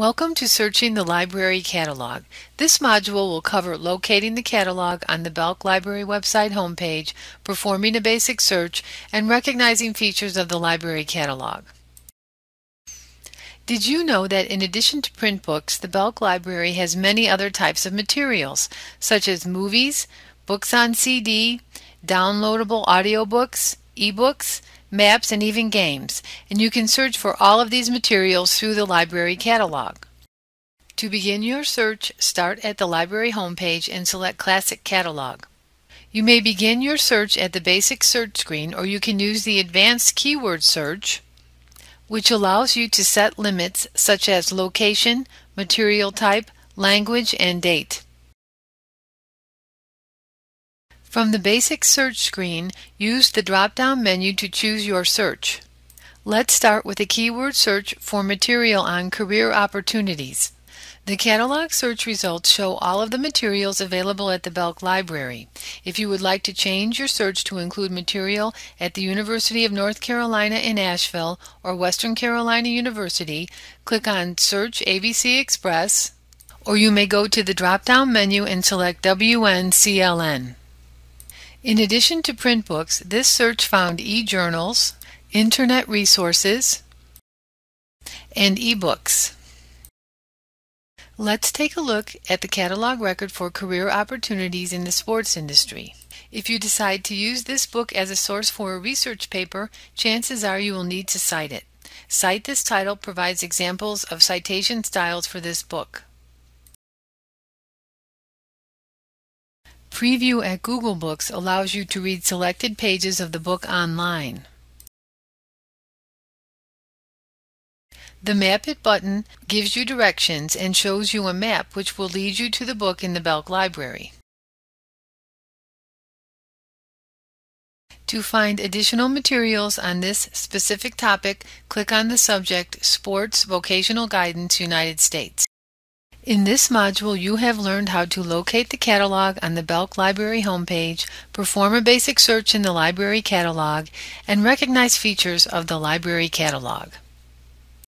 Welcome to Searching the Library Catalog. This module will cover locating the catalog on the Belk Library website homepage, performing a basic search, and recognizing features of the library catalog. Did you know that in addition to print books, the Belk Library has many other types of materials, such as movies, books on CD, downloadable audiobooks, ebooks, maps, and even games, and you can search for all of these materials through the library catalog. To begin your search, start at the library homepage and select Classic Catalog. You may begin your search at the basic search screen or you can use the advanced keyword search which allows you to set limits such as location, material type, language, and date. From the basic search screen, use the drop-down menu to choose your search. Let's start with a keyword search for material on career opportunities. The catalog search results show all of the materials available at the Belk Library. If you would like to change your search to include material at the University of North Carolina in Asheville or Western Carolina University, click on Search ABC Express, or you may go to the drop-down menu and select WNCLN. In addition to print books, this search found e-journals, internet resources, and e-books. Let's take a look at the catalog record for career opportunities in the sports industry. If you decide to use this book as a source for a research paper, chances are you will need to cite it. Cite This Title provides examples of citation styles for this book. Preview at Google Books allows you to read selected pages of the book online. The Map It button gives you directions and shows you a map which will lead you to the book in the Belk Library. To find additional materials on this specific topic, click on the subject Sports Vocational Guidance United States. In this module, you have learned how to locate the catalog on the Belk Library homepage, perform a basic search in the library catalog, and recognize features of the library catalog.